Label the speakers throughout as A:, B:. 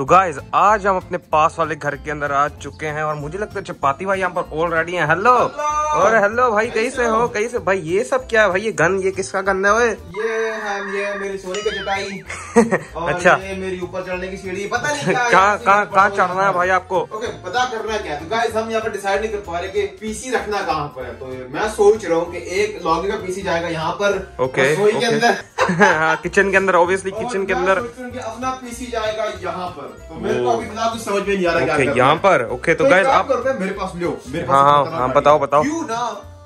A: तो गाइज़ आज हम अपने पास वाले घर के अंदर आ चुके हैं और मुझे लगता है चपाती भाई यहाँ पर ऑलरेडी हैं। हेलो और हेलो भाई कैसे हो? कैसे? भाई ये सब क्या है? भाई ये गन ये किसका गन है?
B: ये हम ये मेरी सोने की चटाई और
A: अच्छा।
B: ये मेरी ऊपर चढ़ने की सीढ़ी। पता नहीं
A: कहाँ कहाँ कहाँ
B: चढ़ना
A: है भाई आपको?
B: ओके पता करना क्या तो गाइस हम यहाँ पर डिसाइड नहीं कर पा रहे कि पीसी रखना कहाँ पर है। तो मैं सोच रहा हूँ कि एक लॉगी का पीसी जाएगा यहाँ पर
A: ओके
B: के अंदर।
A: हाँ किचन के अंदर ऑब्वियसली किचन के अंदर
B: हूँ अपना पीसी जाएगा यहाँ पर तो मेरे को अभी कुछ समझ में नहीं आ रहा
A: यहाँ पर ओके तो
B: गाय
A: आप
B: मेरे पास लो
A: हाँ, हाँ, हाँ। बताओ, बताओ।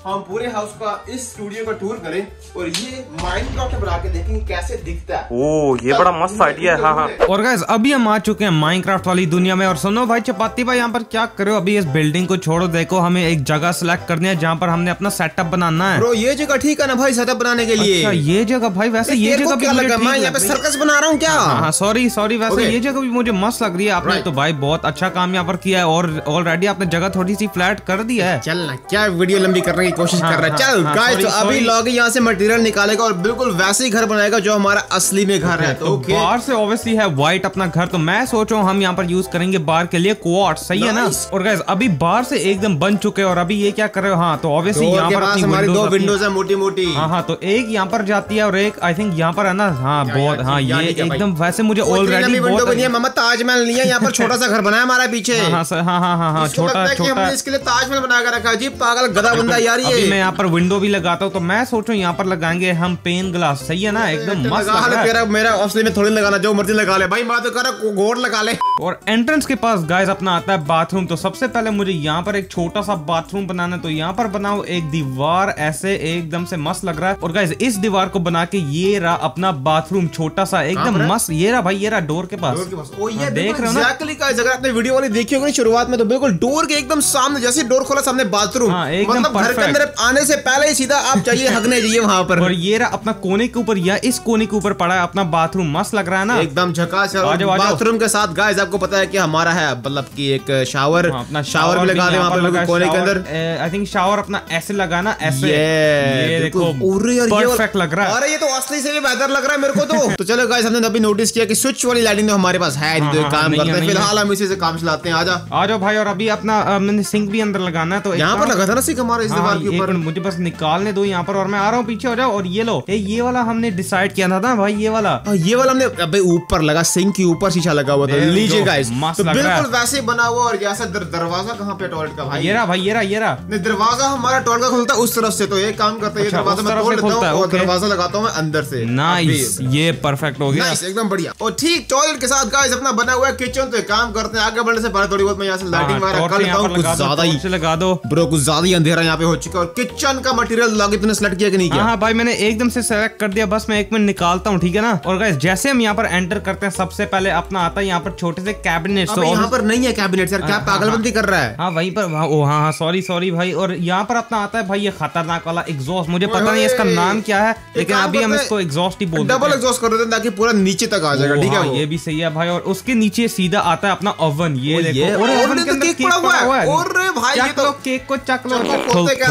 B: हम पूरे हाउस का इस स्टूडियो का टूर करें और ये माइनक्राफ्ट बना के देखेंगे कैसे दिखता है।
A: ओ ये बड़ा मस्त आइडिया है हाँ हाँ।
C: और गैस अभी हम आ चुके हैं माइनक्राफ्ट वाली दुनिया में और सुनो भाई चपाती भाई यहाँ पर क्या करो? अभी इस बिल्डिंग को छोड़ो देखो हमें एक जगह सिलेक्ट करनी है जहाँ पर हमने अपना सेटअप बनाना है।
B: ब्रो ये जगह ठीक है ना भाई सेटअप बनाने के लिए?
C: अच्छा ये जगह भाई वैसे ये जगह भी मुझे
B: लगा? मैं यहाँ पे सर्कस बना रहा हूँ क्या?
C: हाँ सॉरी सॉरी वैसे
B: Okay.
C: ये जगह भी मुझे मस्त लग रही है। आपने तो भाई बहुत अच्छा काम यहाँ पर किया है और ऑलरेडी आपने जगह थोड़ी सी फ्लैट कर दिया है।
B: चल ना क्या वीडियो लंबी करने की कोशिश
C: हाँ,
B: कर रहा है।
C: हाँ,
B: चल
C: हाँ,
B: गाइस तो अभी. लॉग यहाँ से मटेरियल निकालेगा और बिल्कुल वैसे ही घर बनाएगा जो हमारा असली में घर है।
C: तो बाहर से ऑब्वियसली है व्हाइट अपना घर तो मैं सोच रहा हूँ हम यहाँ पर यूज़ करेंगे बाहर के लिए क्वार्ट सही है ना? और गैस अभी बाहर से एकदम बन चुके हैं और अभी ये क्या कर रहे हो? हाँ तो ऑब्वियसली यहाँ पर
B: हमारी दो विंडोज़ है मोटी मोटी
C: हाँ हाँ तो एक यहाँ पर जाती है और एक आई थिंक यहाँ पर है ना? हाँ बहुत हाँ ये एकदम वैसे मुझे ऑलरेडी
B: है
C: बहुत
B: मामा ताजमहल नहीं है यहाँ पर छोटा सा घर बनाया हमारा पीछे।
C: हाँ हाँ हाँ हाँ हाँ हाँ छोटा छोटा
B: इसके लिए ताजमहल बना कर रखा है। जी पागल गधा बंदा यार
C: अभी मैं यहाँ पर विंडो भी लगाता हूँ तो मैं सोच रहा यहाँ पर लगाएँगे हम पेन ग्लास सही है ना? एकदम मस्त
B: लगा
C: लग
B: ले
C: रहा है।
B: मेरा असली में थोड़ी लगाना जो मर्ज़ी लगा ले। भाई मैं तो कर गोड़ लगा ले।
C: और एंट्रेंस के पास गाइस अपना आता है बाथरूम तो सबसे पहले मुझे यहाँ पर एक छोटा सा बाथरूम बनाना है। तो यहाँ पर बनाओ एक दीवार ऐसे एकदम से मस्त लग रहा है। और गाइस इस दीवार को बना के ये रहा अपना बाथरूम छोटा सा एकदम मस्त। ये रहा भाई ये रहा डोर के पास। हाँ,
B: देख
C: रहे हो ना?
B: अगर आपने वीडियो वाली देखी होगी शुरुआत में तो बिल्कुल डोर के एकदम सामने जैसे डोर खोला सामने बाथरूम
C: हाँ, एकदम
B: मतलब घर के अंदर आने से पहले ही सीधा आप चाहिए हगने जाइए वहाँ पर।
C: और ये रहा अपना कोने के ऊपर या इस कोने के ऊपर पड़ा है अपना बाथरूम मस्त लग रहा है ना?
B: एकदम झकास है। बाथरूम के साथ गाइस आपको पता है कि हमारा है मतलब की एक शावर
C: हाँ, अपना
B: शावर भी लगा दे वहाँ पर कोने के अंदर।
C: आई थिंक शावर अपना ऐसे लगाना ऐसे।
B: ये
C: देखो परफेक्ट लग रहा है।
B: अरे ये तो असली से भी बेहतर लग रहा है मेरे को तो। तो चलो गाइस हमने अभी नोटिस किया कि स्विच वाली लाइटिंग तो हमारे पास है नहीं तो
C: हाँ, हाँ,
B: काम करते हैं। फ़िलहाल हम इसी से काम चलाते हैं
C: आ जाओ भाई और अभी अपना मैंने सिंक भी अंदर लगाना है तो
B: यहाँ पर लगा था ना सिक हमारे इस
C: हाँ,
B: दीवार के ऊपर।
C: मुझे बस निकालने दो यहाँ पर और मैं आ रहा हूँ पीछे हो जाओ। और ये लो। ये वाला हमने डिसाइड किया था ना भाई ये वाला।
B: हाँ, ये वाला हमने अबे ऊपर लगा सिंक के ऊपर शीशा लगा हुआ था। लीजिए. गाइस तो
C: है।
B: बिल्कुल वैसे बना हुआ और जैसा दर, दरवाज़ा कहाँ पे टॉयलेट का भाई?
C: ये रहा भाई ये रहा ये रहा।
B: नहीं दरवाज़ा हमारा टॉयलेट का खुलता है उस तरफ़ से तो ये काम करते हैं
C: अच्छा,
B: दरवाज़ा मैं तोड़
C: से खुलता है,
B: और दरवाज़ा लगाता हूँ मैं अंदर से।
C: नाइस ये परफेक्ट हो गया।
B: एकदम बढ़िया। और ठीक टॉयलेट के साथ गाइस अपना बना हुआ है किचन तो काम करते हैं आगे बढ़ने से पहले थोड़ी बहुत मैं यहाँ से लाइटिंग
C: हाँ,
B: वगैरह कर लेता हूँ कुछ ज़्यादा ही
C: लगा दो।
B: ब्रो कुछ ज़्यादा ही अंधेरा यहाँ पे हो चुका और किचन का मटेरियल लॉगी तूने सेलेक्ट किया कि नहीं
C: हाँ
B: किया?
C: हाँ भाई मैंने एकदम से सेलेक्ट कर दिया। बस मैं एक मिनट निकालता हूँ ठीक है ना? और गाइस जैसे हम यहाँ पर एंटर करते हैं सबसे पहले अपना आता है यहाँ पर छोटे से कैबिनेट
B: यहाँ पर नहीं है कैबिनेट सर क्या
C: हाँ,
B: पागलबंदी कर रहा है?
C: हाँ वहीं पर ओ हाँ हाँ सॉरी सॉरी भाई। और यहाँ पर अपना आता है भाई ये खतरनाक वाला एग्जॉस्ट मुझे पता नहीं इसका नाम क्या है लेकिन अभी हम इसको एग्जॉस्ट ही बोलते
B: डबल एग्जॉस्ट कर देते हैं ताकि पूरा नीचे तक आ जाएगा ठीक है
C: हाँ, ये भी सही है भाई। और उसके नीचे सीधा आता है अपना ओवन ये देखो और
B: ये
C: के
B: तो
C: अंदर
B: केक पड़ा हुआ है। और भाई, ये तो-
C: केक को चक लो।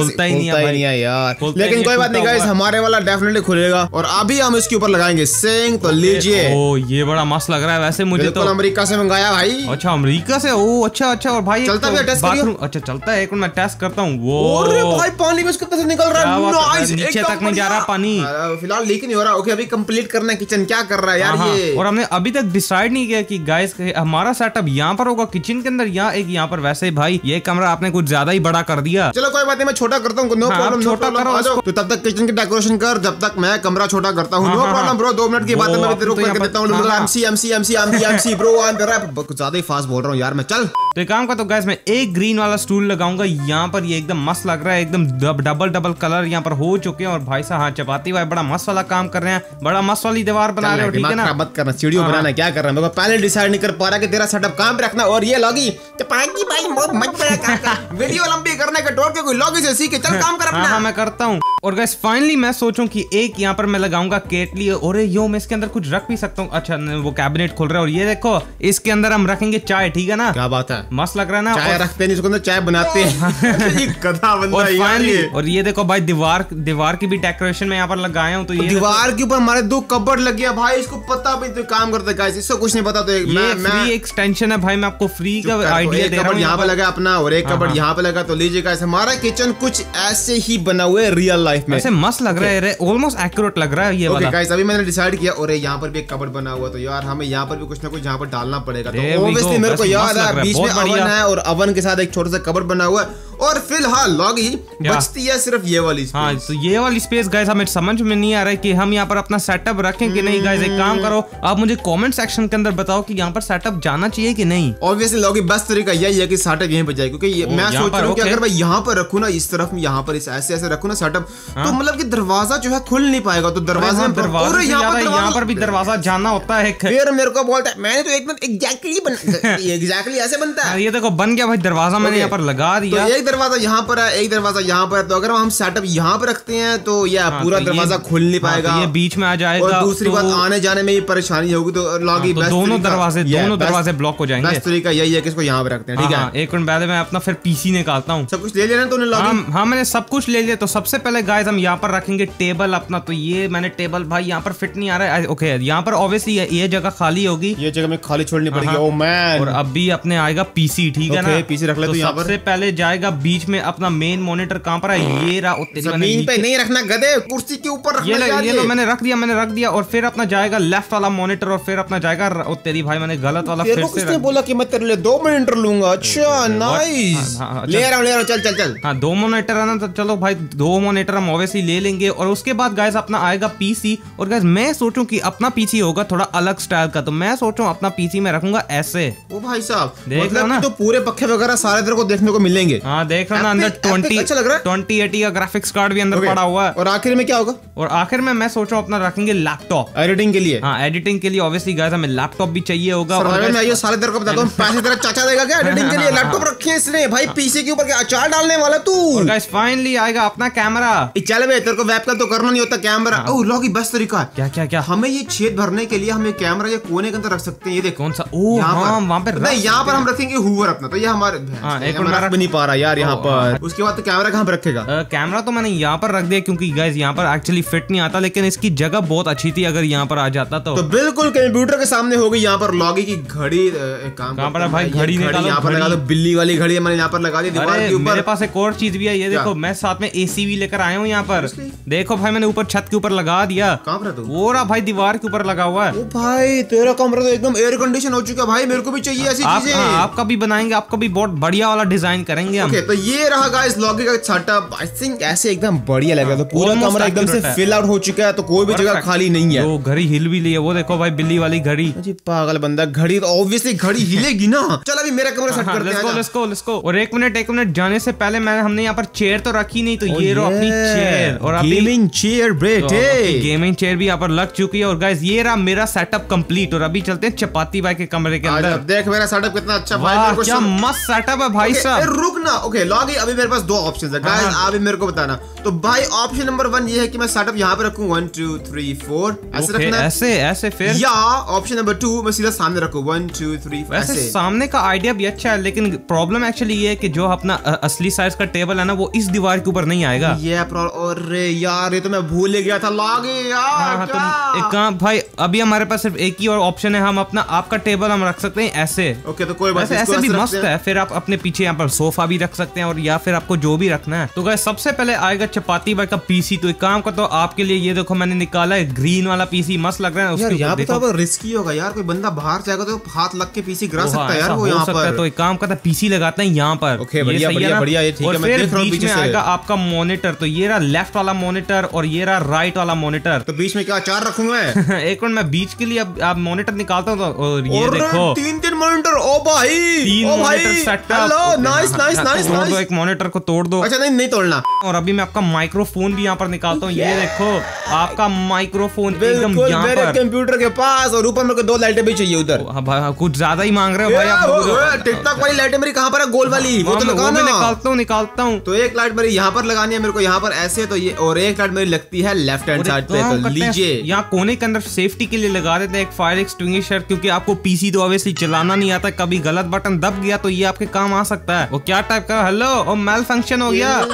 B: खोलते
C: ही नहीं है
B: नहीं है यार। लेकिन कोई बात नहीं गाइस हमारे वाला डेफिनेटली खुलेगा और अभी हम इसके ऊपर लगाएँगे। सिंक तो लीजिए।
C: ओ ये बड़ा मस्त लग रहा है वैसे मुझे तो।
B: अमेरिका से मंगाया भाई।
C: अच्छा अमेरिका से? ओ अच्छा अच्छा और भाई
B: चलता
C: तो
B: भी है, टेस्ट करियो।
C: बाथरूम अच्छा चलता है एक मिनट मैं टेस्ट करता हूँ। वो
B: अरे भाई पानी भी उसके से निकल रहा है। नाइस
C: नीचे तक नहीं जा रहा पानी।
B: फ़िलहाल लीक नहीं हो रहा। ओके अभी कंप्लीट करना है किचन क्या कर रहा है यार
C: हाँ, हाँ,
B: ये?
C: और हमने अभी तक डिसाइड नहीं किया कि गाइस हमारा सेटअप यहाँ पर होगा किचन के अंदर या एक यहाँ पर। वैसे ही भाई ये कमरा आपने कुछ ज़्यादा ही बड़ा कर दिया।
B: चलो कोई बात नहीं मैं छोटा करता हूँ नो
C: हाँ,
B: प्रॉब्लम
C: छोटा करो
B: तो तब तक किचन की डेकोरेशन कर जब तक मैं कमरा छोटा करता हूँ
C: हाँ,
B: नो
C: हाँ,
B: प्रॉब्लम
C: हाँ।
B: ब्रो दो मिनट की बात मैं तेरे
C: तो
B: को करके देता हूँ
C: हाँ, हाँ।
B: MC MC MC MC MC bro on कुछ ज़्यादा ही फास्ट बोल रहा हूँ यार मैं चल।
C: तो एक काम का तो गैस मैं एक ग्रीन वाला स्टूल लगाऊँगा यहाँ पर ये एकदम मस्त लग रहा है एकदम डब- डबल डबल कलर यहाँ पर हो चुके हैं और भाई साहब हाँ चपाती भाई बड़ा मस्त वाला काम कर रहे हैं बड़ा मस्त वाली दीवार बना रहे हो ठीक है ना?
B: मत करना स्टूडियो
C: हाँ,
B: बनाना क्या कर रहा है? को पहले डिसाइड नहीं कर पा रहा कि तेरा सेटअप कहाँ पे रखना और ये लॉगी तो भाई मत काम वीडियो लंबी करने के टोट के कोई लॉगी से सीखे चल काम कर
C: हाँ हाँ मैं करता हूँ। और गैस फाइनली मैं सोचूं कि एक यहाँ पर मैं लगाऊँगा केटली और यो मैं इसके अंदर कुछ रख भी सकता हूँ। अच्छा न- वो कैबिनेट खोल रहा है और ये देखो इसके अंदर हम रखेंगे चाय ठीक है ना?
B: क्या बात है?
C: मस्त लग रहा है ना?
B: चाय
C: और-
B: रखते नहीं इसको अंदर चाय बनाते हैं।
C: और फाइनली
B: ये।
C: और ये देखो भाई दीवार दीवार की भी डेकोरेशन में यहाँ पर लगाया हूँ तो ये
B: दीवार के ऊपर हमारे दो कबर्ड लग गया भाई इसको पता भी तो काम करते गाइस इसको कुछ नहीं पता तो एक-
C: ये
B: मैं मैं
C: फ्री एक्सटेंशन है भाई मैं आपको फ्री का आइडिया दे रहा हूँ
B: यहाँ पे लगा अपना और एक
C: हाँ,
B: कबर्ड
C: हाँ।
B: यहाँ पे लगा तो लीजिएगा हमारा किचन कुछ ऐसे ही बना हुआ है रियल लाइफ में।
C: ऐसे मस्त लग रहा है ऑलमोस्ट एक्यूरेट लग रहा है ये वाला।
B: गाइस अभी मैंने डिसाइड किया और यहाँ पर भी एक कबर बना हुआ तो यार हमें यहाँ पर भी कुछ ना कुछ यहाँ पर डालना पड़ेगा। तो ऑब्वियसली मेरे को याद है बीच में अवन है और अवन के साथ एक छोटा सा कबर बना हुआ है और फ़िलहाल लॉगी बचती है सिर्फ़ ये वाली
C: हाँ तो ये वाली स्पेस गाइस हमें समझ में नहीं आ रहा है कि हम यहाँ पर अपना सेटअप रखें कि नहीं। गाइस एक काम करो आप मुझे कमेंट सेक्शन के अंदर बताओ कि यहाँ पर सेटअप जाना चाहिए कि नहीं।
B: ऑब्वियसली लॉगी बेस्ट तरीका यही है कि सेटअप यहीं पे जाए क्योंकि मैं सोच
C: पर,
B: रहा हूँ कि अगर मैं यहाँ पर रखू ना इस तरफ़ यहाँ पर ऐसे ऐसे रखू ना सेटअप तो मतलब की दरवाज़ा जो है खुल नहीं पाएगा तो दरवाज़ा
C: हाँ,
B: यहाँ पर
C: भी दरवाज़ा जाना होता है।
B: फिर मेरे को बोलता है मैंने तो एकदम एग्जैक्टली एग्जैक्टली ऐसे बनता
C: हाँ,
B: है
C: ये देखो बन गया भाई दरवाज़ा मैंने यहाँ पर लगा
B: तो
C: दिया
B: एक दरवाज़ा यहाँ पर है एक दरवाज़ा यहाँ पर है तो अगर हम सेटअप यहाँ पर रखते हैं तो यह
C: हाँ,
B: पूरा
C: तो
B: दरवाज़ा खुल नहीं
C: हाँ,
B: पाएगा।
C: तो ये बीच में आ जाएगा
B: और दूसरी
C: तो-
B: बात आने जाने में भी परेशानी होगी तो लॉगी
C: हाँ,
B: तो
C: दोनों दरवाजे दोनों दरवाजे ब्लॉक हो जाएँगे।
B: तरीका यही है कि इसको यहाँ पे रखते हैं ठीक
C: हाँ,
B: है?
C: हाँ, एक मिनट पहले मैं अपना फिर पीसी निकालता हूँ।
B: सब कुछ ले लेना लॉगी
C: हाँ हाँ मैंने सब कुछ ले लिया तो सबसे पहले गाइस हम यहाँ पर रखेंगे टेबल अपना तो ये मैंने टेबल भाई यहाँ पर फिट नहीं आ रहा है। ओके यहाँ पर ऑब्वियसली ये, जगह खाली होगी।
B: ये जगह में खाली छोड़नी पड़ेगी
C: हाँ।
B: ओ मैन
C: और अभी अपने आएगा पीसी ठीक है ना?
B: PC रख ले
C: तो
B: यहाँ पर।
C: सबसे पहले जाएगा बीच में अपना मेन मॉनिटर कहाँ पर है? ये रहा
B: ज़मीन पे नहीं रखना गधे कुर्सी के ऊपर
C: ये
B: रखना
C: लो ये लो मैंने रख दिया मैंने रख दिया और फिर अपना जाएगा लेफ़्ट वाला मॉनिटर और फिर अपना जाएगा र- तेरी भाई मैंने गलत वाला फिर से
B: किसने बोला कि मैं तेरे लिए दो मॉनिटर लूँगा? अच्छा नाइस
C: हाँ, हाँ,
B: ले रहा हूँ ले रहा हूँ चल चल चल।
C: हाँ दो मोनीटर है ना तो चलो भाई दो मोनीटर हम ऑब्वियसली ले लेंगे और उसके बाद गाइस अपना आएगा पीसी और गाइस मैं सोचूं कि अपना पीसी होगा थोड़ा अलग स्टाइल का तो मैं सोचूं अपना पीसी में रखूँगा ऐसे।
B: ओ भाई साहब
C: देख लो
B: मतलब
C: ना।
B: तो पूरे पखे वगैरह सारे तेरे को देखने को मिलेंगे।
C: हाँ देख रहा ना अंदर ट्वेंटी
B: अच्छा लग रहा है?
C: ट्वेंटी एटी का ग्राफिक्स कार्ड भी अंदर. पड़ा हुआ है।
B: और आखिर में क्या होगा?
C: और आखिर में मैं सोच रहा हूँ अपना रखेंगे लैपटॉप
B: एडिटिंग के लिए।
C: हाँ एडिटिंग के लिए ऑब्वियसली गाइस हमें लैपटॉप भी चाहिए होगा और
B: तेरे को बताता हूँ पैसे तेरा चाचा देगा क्या एडिटिंग के लिए? लैपटॉप रखे इसने। भाई पीसी के ऊपर अचार डालने वाला तू?
C: गाइस फाइनली आएगा अपना कैमरा
B: चल बे तेरे को वेबकैम तो करना नहीं होता कैमरा
C: हाँ।
B: ओ लॉगी बस तरीका है
C: क्या क्या क्या?
B: हमें ये छेद भरने के लिए हमें कैमरा ये कोने के अंदर रख सकते हैं ये देखो।
C: कौन सा? ओ
B: यहाँ
C: हाँ वहाँ पे
B: पर यहाँ पर हम रखेंगे हुवर अपना तो ये हमारे
C: हाँ,
B: नहीं पा रहा यार। यहाँ पर। उसके बाद तो कैमरा कहाँ पे रखेगा?
C: कैमरा तो मैंने यहाँ पर रख दिया क्योंकि गैस यहाँ पर एक्चुअली फिट नहीं आता लेकिन इसकी जगह बहुत अच्छी थी अगर यहाँ पर आ जाता तो।
B: तो बिल्कुल कंप्यूटर के सामने होगी यहाँ पर लॉगी की घड़ी काम
C: कहाँ पर भाई? घड़ी
B: यहाँ पर लगा दो बिल्ली वाली घड़ी है, मैंने यहाँ पर लगा दी दीवार
C: मेरे पास एक और चीज़ भी है ये देखो मैं साथ में एसी भी लेकर आया हूँ यहाँ पर। देखो भाई मैंने ऊपर छत के ऊपर लगा दिया।
B: पर है
C: वो रहा भाई दीवार के ऊपर लगा हुआ है।
B: भाई तेरा कमरा तो एकदम एयर कंडीशन हो चुका है भाई मेरे को भी चाहिए ऐसी चीज़ें।
C: हाँ, आपका भी बनाएँगे आपका भी बहुत बढ़िया वाला डिज़ाइन करेंगे हम।
B: तो ये रहा गाइस लॉगी का सेटअप आई थिंक ऐसे एकदम बढ़िया लग रहा है। तो पूरा कमरा एकदम से फिल आउट हो चुका है तो कोई भी जगह खाली नहीं है।
C: वो घड़ी हिल भी ली है वो देखो भाई बिल्ली वाली घड़ी।
B: अजी पागल बंदा घड़ी तो ऑब्वियसली घड़ी हिलेगी ना। चल अभी मेरा कमरा सेट करते हैं
C: लेट्स गो लेट्स गो और एक मिनट एक मिनट जाने से पहले मैंने हमने यहाँ पर चेयर तो रखी नहीं तो ये रो अपनी चेयर और अभी
B: गेमिंग चेयर बेटे
C: गेमिंग चेयर भी यहाँ पर लग चुकी है। और गाइस ये रहा मेरा सेटअप कंप्लीट और अभी चलते हैं चपाती भाई के कमरे के अंदर।
B: देख मेरा सेटअप कितना अच्छा भाई
C: क्या मस्त सेटअप है भाई साहब।
B: रुक ना ओके लॉग अभी मेरे पास दो ऑप्शन है। गाइस
C: हाँ।
B: अभी मेरे को बताना। तो भाई ऑप्शन नंबर वन ये है कि मैं सेटअप यहाँ पे रखूँ। वन टू थ्री फोर ऐसे रखना
C: ऐसे ऐसे फिर?
B: या ऑप्शन नंबर टू मैं सीधा सामने रखूँ। वन टू थ्री
C: वैसे
B: ऐसे।
C: सामने का आइडिया भी अच्छा है लेकिन प्रॉब्लम एक्चुअली ये है कि जो अपना असली साइज़ का टेबल है ना वो इस दीवार के ऊपर नहीं आएगा।
B: ये अरे यार ये तो मैं भूल ही गया था। लॉग यार
C: हाँ हाँ भाई अभी हमारे पास सिर्फ़ एक ही और ऑप्शन है। हम अपना आपका टेबल हम रख सकते हैं ऐसे।
B: ओके तो कोई बात नहीं,
C: ऐसे भी मस्त
B: है।
C: फिर आप अपने पीछे यहाँ पर सोफा भी रख सकते हैं और या फिर आपको जो भी रखना है। तो गाइस सबसे पहले आएगा चपाती भाई का पीसी तो एक काम करता हूँ आपके लिए ये देखो मैंने निकाला है ग्रीन वाला पीसी मस्त लग रहा है
B: यार
C: उसके
B: यहाँ
C: ऊपर
B: पे तो रिस्की होगा यार कोई बंदा बाहर जाएगा तो हाथ लग के पीसी गिरा सकता
C: हाँ,
B: है यार वो यहाँ
C: सकता है।
B: पर।
C: तो एक काम करता है पीसी लगाते हैं यहाँ पर।
B: ओके,
C: ये
B: बढ़िया,
C: सही
B: बढ़िया,
C: ना?
B: बढ़िया, ये ठीक
C: और फिर
B: देख रहा
C: बीच में आएगा आपका मॉनिटर तो ये रहा लेफ़्ट वाला मॉनिटर और ये रहा राइट वाला मॉनिटर
B: तो बीच में क्या चार रखूँगा
C: एक मिनट मैं बीच के लिए अब आप मॉनिटर निकालता हूँ तो और ये देखो।
B: तीन तीन मॉनिटर ओ भाई
C: तीन
B: ओ भाई हेलो नाइस नाइस नाइस
C: तोड़ दो एक मॉनिटर को तोड़ दो।
B: अच्छा नहीं नहीं तोड़ना।
C: और अभी मैं आपका माइक्रोफोन भी यहाँ पर निकालता हूँ ये देखो आपका माइक्रोफोन एकदम यहाँ पर।
B: कंप्यूटर के पास और ऊपर मेरे को दो लाइटें भी चाहिए उधर।
C: हाँ भाई, हाँ, कुछ ज़्यादा ही मांग रहे हो भाई आप
B: टिकटॉक वाली लाइटें मेरी कहाँ पर है? गोल वाली वो
C: हाँ,
B: तो
C: वो निकालता हूँ निकालता हूँ।
B: तो एक लाइट मेरी यहाँ पर लगानी है मेरे को यहाँ पर ऐसे तो ये और एक लाइट मेरी लगती है लेफ़्ट हैंड साइड पे तो लीजिए।
C: यहाँ कोने के अंदर सेफ्टी के लिए लगा देते हैं एक फायर एक्सटिंग्विशर क्योंकि आपको पीसी तो ऑब्वियसली चलाना नहीं आता कभी गलत बटन दब गया तो ये आपके काम आ सकता है। वो क्या टाइप का हेलो ओ मेल फ़ंक्शन हो गया।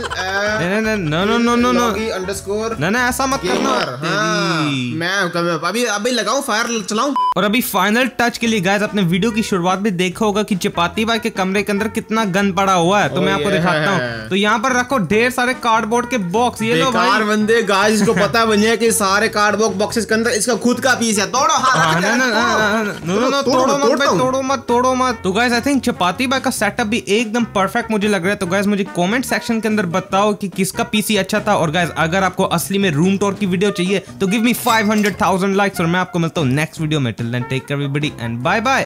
C: नहीं नहीं no no no no no
B: underscore
C: नहीं नहीं ऐसा मत करना। तेरी।
B: मैं कम- अभी अभी लगाऊँ फायर चलाऊं?
C: और अभी फाइनल टच के लिए गाइस अपने वीडियो की शुरुआत में देखा होगा कि चपाती भाई के कमरे के अंदर कितना गन पड़ा हुआ है। तो
B: Oh
C: मैं आपको दिखाता हूँ। तो यहाँ पर रखो ढेर सारे कार्डबोर्ड के बॉक्स ये लो भाई।
B: बंदे गाइस इसको पता बन है कि सारे कार्डबोर्ड बॉक्सेस के अंदर इसका खुद का पीस है। तोड़ो हाँ,
C: हाँ, ना, ना, ना, ना। ना, ना, ना, मत
B: हूँ।
C: तोड़ो मत तोड़ो मत। तो गाइस आई थिंक चपाती भाई का सेटअप भी एकदम परफेक्ट मुझे लग रहा है तो गैस मुझे कमेंट सेक्शन के अंदर बताओ कि किसका पीसी अच्छा था। और गैस अगर आपको असली में रूम टोर की वीडियो चाहिए तो गिव मी 500,000 लाइक्स और मैं आपको मिलता हूँ नेक्स्ट वीडियो में। Till then take care everybody and bye bye